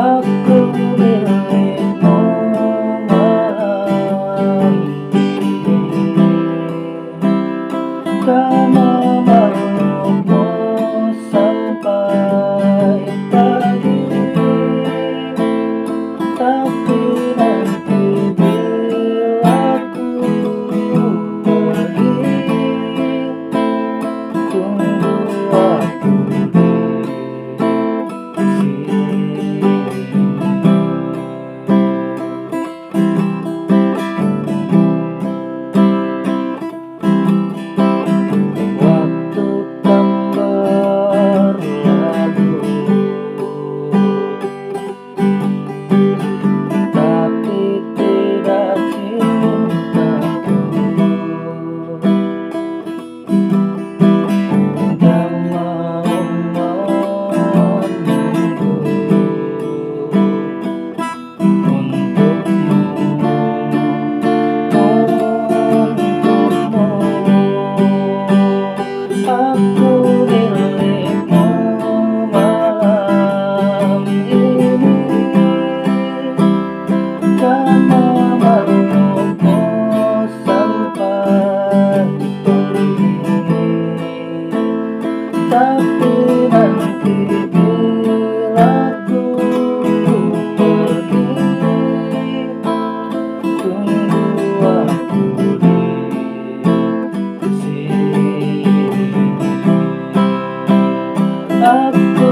Ako ay umahay aku